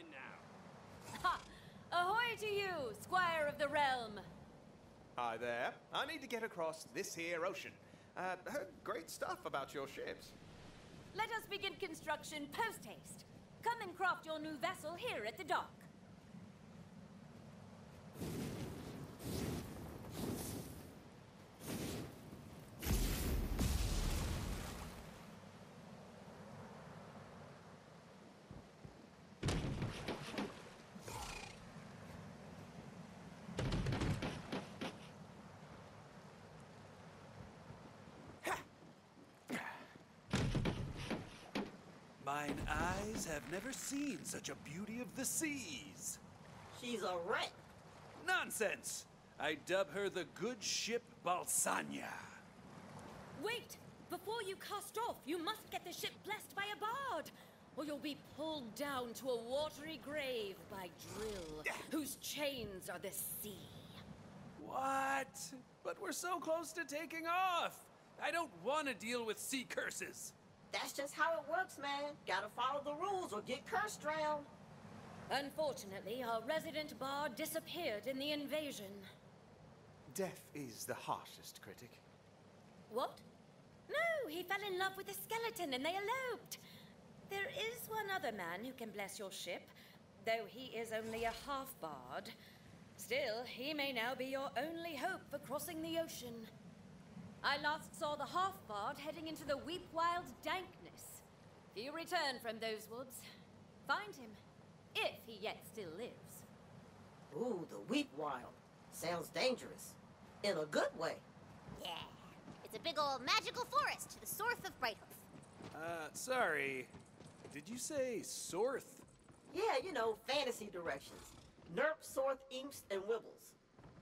in now. Ha! Ahoy to you, Squire of the Realm! Hi there. I need to get across this here ocean. Uh, heard great stuff about your ships. Let us begin construction post haste. Come and craft your new vessel here at the dock. Mine eyes have never seen such a beauty of the seas. She's a wreck. Nonsense! I dub her the good ship Balsania. Wait! Before you cast off, you must get the ship blessed by a bard, or you'll be pulled down to a watery grave by Drill, whose chains are the sea. What? But we're so close to taking off. I don't want to deal with sea curses. That's just how it works, man. Gotta follow the rules or get cursed drowned. Unfortunately, our resident bard disappeared in the invasion. Death is the harshest critic. What? No, he fell in love with a skeleton and they eloped. There is one other man who can bless your ship, though he is only a half bard. Still, he may now be your only hope for crossing the ocean. I last saw the half bard heading into the Weep Wild dankness. If you return from those woods, find him, if he yet still lives. Ooh, the Weep Wild. Sounds dangerous. In a good way. Yeah. It's a big old magical forest to the north of Brighthoof. Uh, sorry. Did you say Sorth? Yeah, you know, fantasy directions. Nerp, Sorth, Imps, and Wibbles.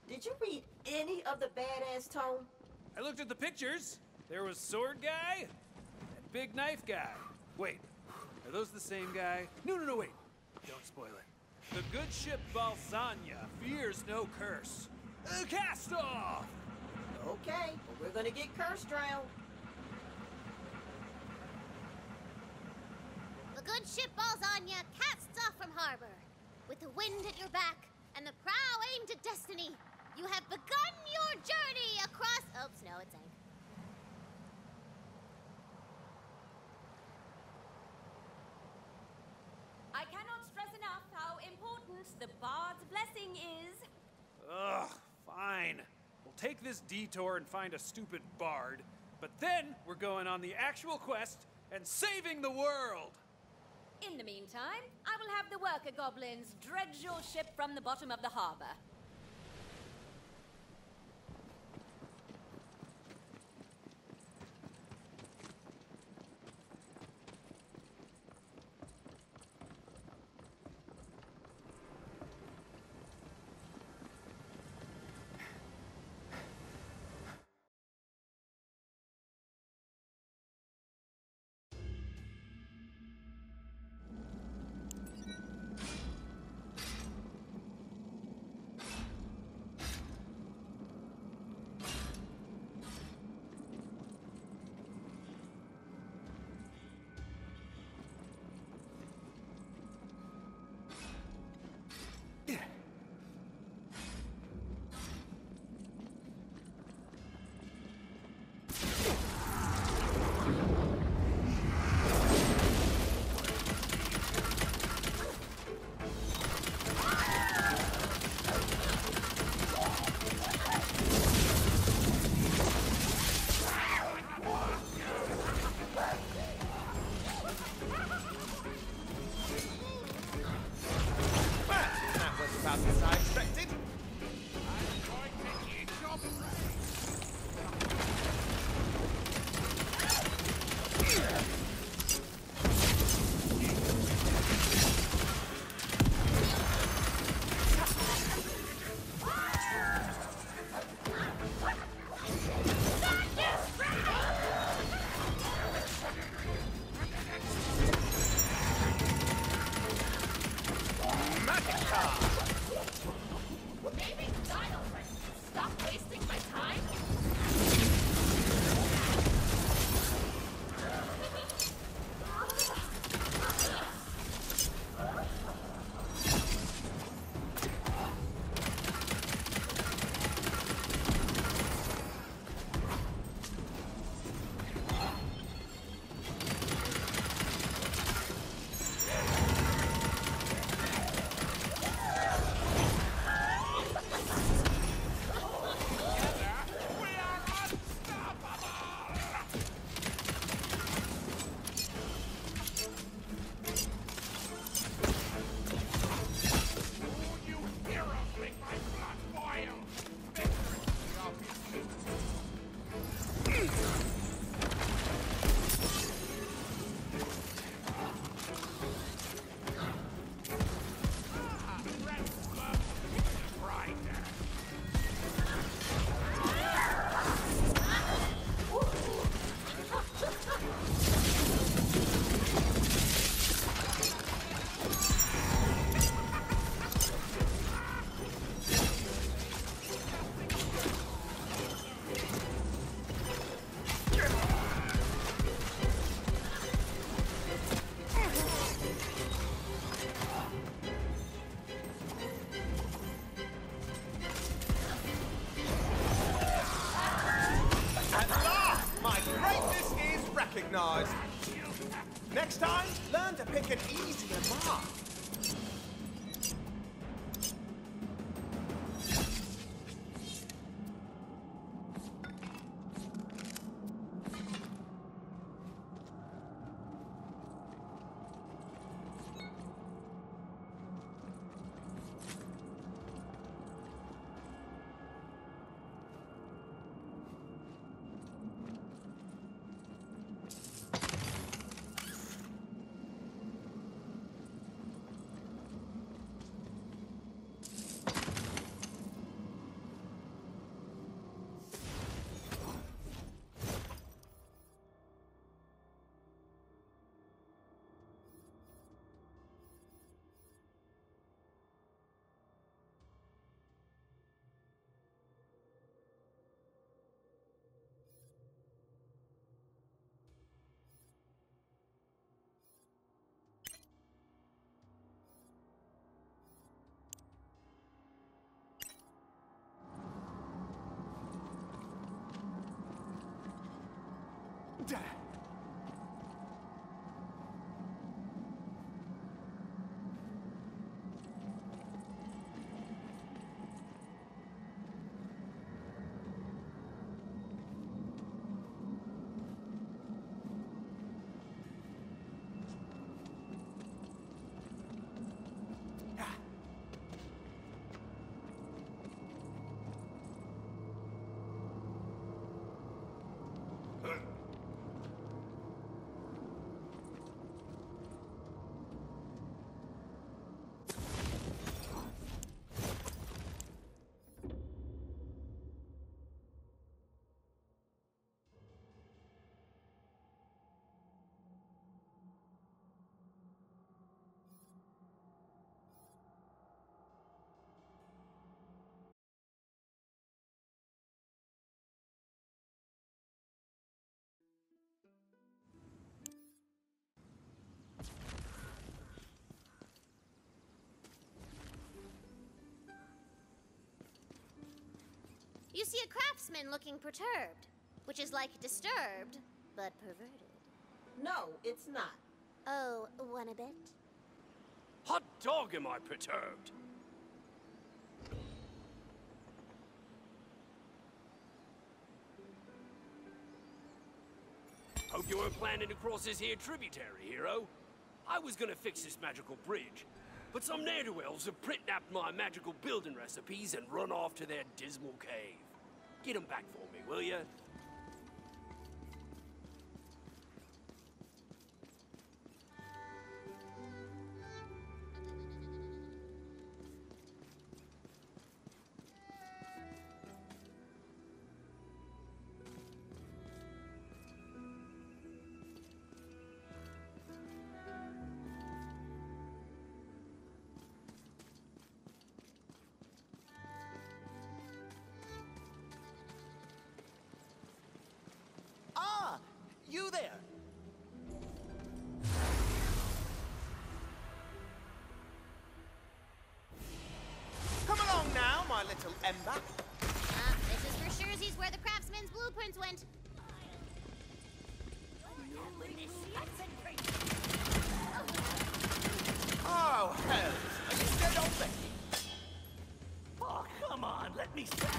Did you read any of the badass tome? I looked at the pictures. There was Sword Guy and Big Knife Guy. Wait, are those the same guy? No, no, no, wait. Don't spoil it. The good ship Balsania fears no curse. Uh, cast off! Okay, but we're gonna get cursed drowned. The good ship Balzania casts off from harbor. With the wind at your back and the prow aimed at destiny, you have begun your journey across. Oops, no, it sank. I cannot stress enough how important the bard's blessing is. Ugh, fine. We'll take this detour and find a stupid bard, but then we're going on the actual quest and saving the world! In the meantime, I will have the worker goblins dredge your ship from the bottom of the harbor. You see a craftsman looking perturbed, which is like disturbed, but perverted. No, it's not. Oh, one a bit? Hot dog am I perturbed. Hope you weren't planning to cross this here tributary, hero. I was gonna fix this magical bridge, but some ne'er-do-wells have print-napped my magical building recipes and run off to their dismal cave. Get 'em back for me, will ya? You there. Come along now, my little ember. Ah, this is for sure he's where the craftsman's blueprints went. Oh, hell. Are you dead already? Oh, come on, let me Sacrifices!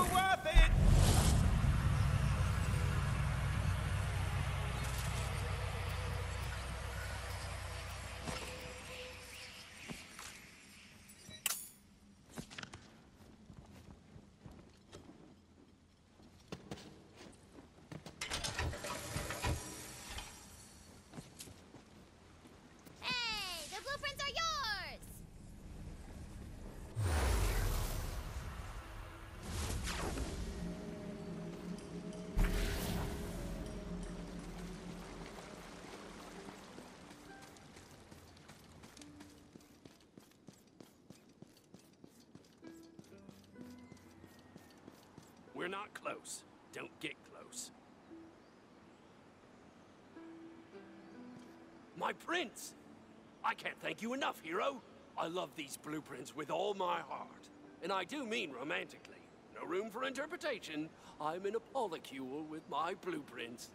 Hope We're not close. Don't get close. My prince! I can't thank you enough, hero. I love these blueprints with all my heart. And I do mean romantically. No room for interpretation. I'm in a polycule with my blueprints.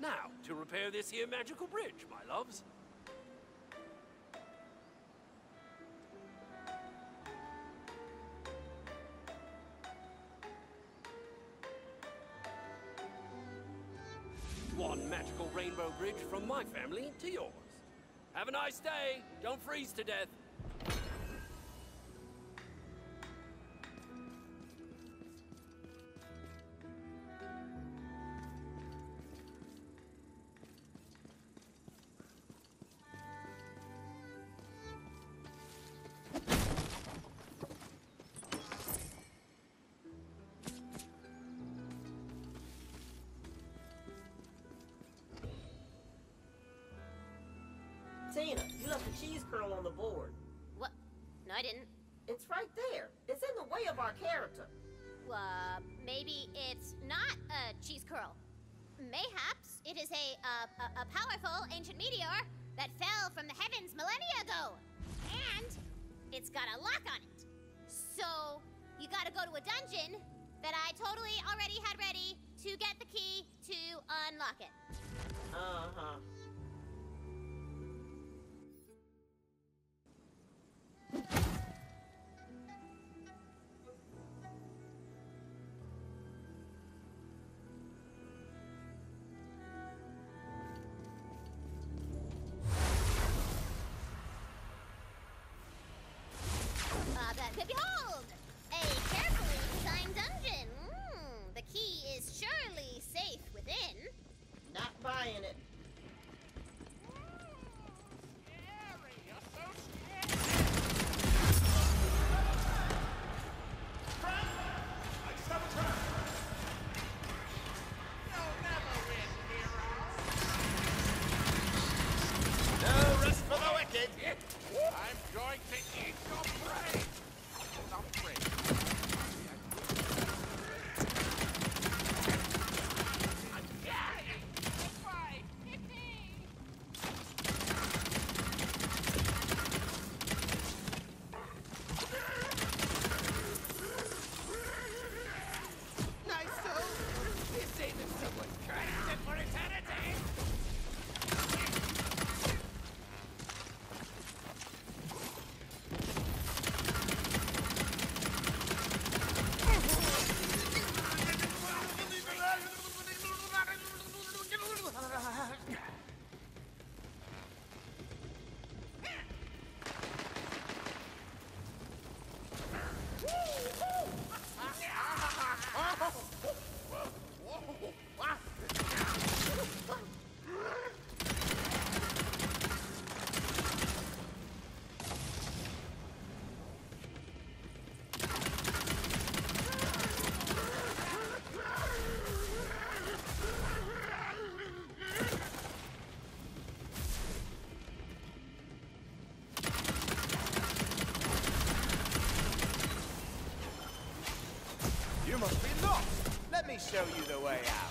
Now, to repair this here magical bridge, my loves. My family to yours. Have a nice day. Don't freeze to death. You left a cheese curl on the board. What? No, I didn't. It's right there. It's in the way of our character. Uh, maybe it's not a cheese curl. Mayhaps it is a, uh, a, a powerful ancient meteor that fell from the heavens millennia ago. And it's got a lock on it. So you gotta go to a dungeon that I totally already had ready to get the key to unlock it. Uh you show you the way out.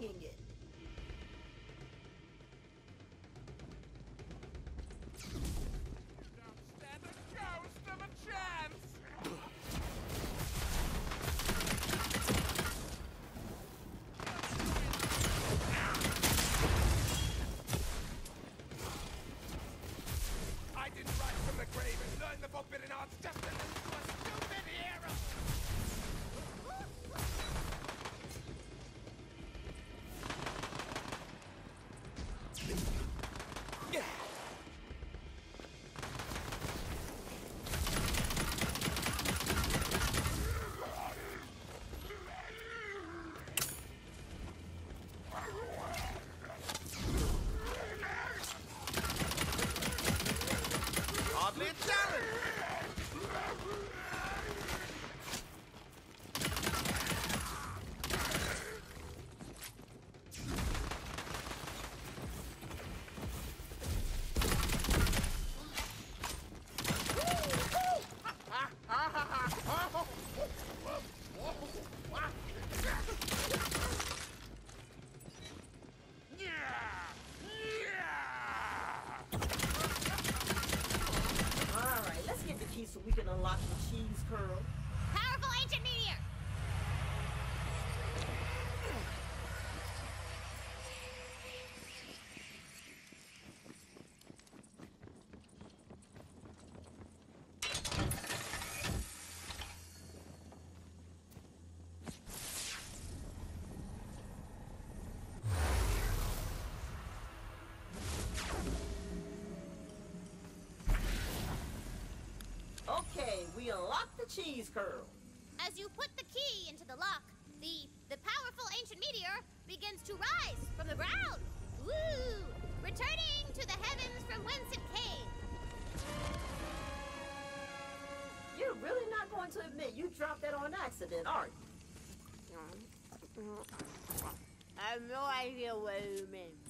singing it. Okay, we unlock the cheese curl. As you put the key into the lock, the the powerful ancient meteor begins to rise from the ground. Woo! Returning to the heavens from whence it came. You're really not going to admit you dropped that on accident, are you? I have no idea what you mean.